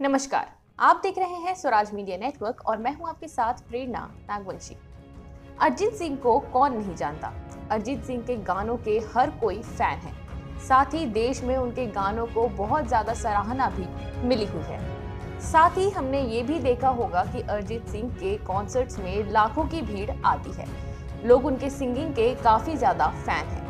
नमस्कार। आप देख रहे हैं स्वराज मीडिया नेटवर्क और मैं हूँ आपके साथ प्रेरणा नागवंशी। अरिजीत सिंह को कौन नहीं जानता? अरिजीत सिंह के गानों के हर कोई फ़ैन है। साथ ही देश में उनके गानों को बहुत ज़्यादा सराहना भी मिली हुई है। साथ ही हमने ये भी देखा होगा कि अरिजीत सिंह के कॉन्सर्ट्स में लाखों की भीड़ आती है। लोग उनके सिंगिंग के काफ़ी ज़्यादा फ़ैन हैं।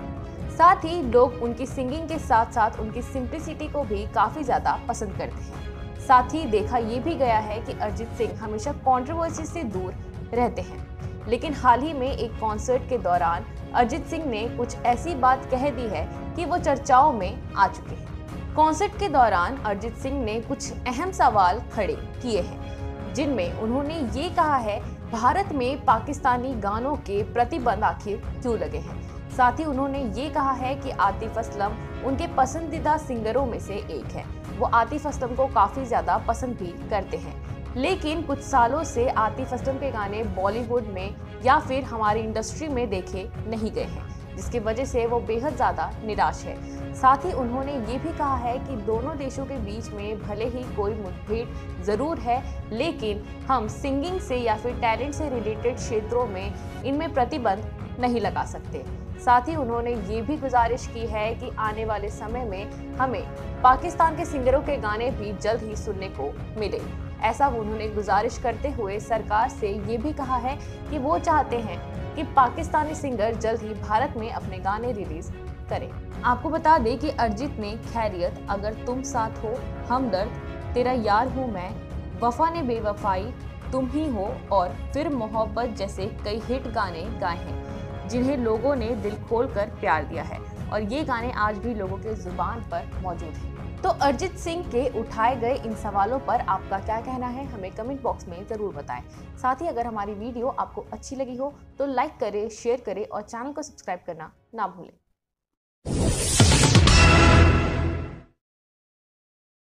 साथ ही लोग उनकी सिंगिंग के साथ साथ उनकी सिंप्लिसिटी को भी काफ़ी ज़्यादा पसंद करते हैं। साथ ही देखा ये भी गया है कि अरिजीत सिंह हमेशा कंट्रोवर्सी से दूर रहते हैं। लेकिन हाल ही में एक कॉन्सर्ट के दौरान अरिजीत सिंह ने कुछ ऐसी बात कह दी है कि वो चर्चाओं में आ चुके हैं। कॉन्सर्ट के दौरान अरिजीत सिंह ने कुछ अहम सवाल खड़े किए हैं, जिनमें उन्होंने ये कहा है, भारत में पाकिस्तानी गानों के प्रतिबंध आखिर क्यों लगे हैं? साथ ही उन्होंने ये कहा है कि आतिफ असलम उनके पसंदीदा सिंगरों में से एक है। वो आतिफ असलम को काफ़ी ज़्यादा पसंद भी करते हैं। लेकिन कुछ सालों से आतिफ असलम के गाने बॉलीवुड में या फिर हमारी इंडस्ट्री में देखे नहीं गए हैं, जिसकी वजह से वो बेहद ज़्यादा निराश है। साथ ही उन्होंने ये भी कहा है कि दोनों देशों के बीच में भले ही कोई मुठभेड़ ज़रूर है, लेकिन हम सिंगिंग से या फिर टैलेंट से रिलेटेड क्षेत्रों में इनमें प्रतिबंध नहीं लगा सकते। साथ ही उन्होंने ये भी गुजारिश की है कि आने वाले समय में हमें पाकिस्तान के सिंगरों के गाने भी जल्द ही सुनने को मिले। ऐसा उन्होंने गुजारिश करते हुए सरकार से ये भी कहा है कि वो चाहते हैं कि पाकिस्तानी सिंगर जल्द ही भारत में अपने गाने रिलीज़ करें। आपको बता दें कि अरिजीत ने, खैरियत, अगर तुम साथ हो, हमदर्द, तेरा यार हूँ मैं, वफा ने बेवफाई, तुम ही हो, और फिर मोहब्बत जैसे कई हिट गाने गाए हैं। जिन्हें लोगों ने दिल खोल कर प्यार दिया है। और ये गाने आज भी लोगों के ज़ुबान पर मौजूद हैं। तो अरिजीत सिंह के उठाए गए इन सवालों पर आपका क्या कहना है, हमें कमेंट बॉक्स में ज़रूर बताएँ। साथ ही अगर हमारी वीडियो आपको अच्छी लगी हो तो लाइक करें, शेयर करें और चैनल को सब्सक्राइब करना ना भूलें।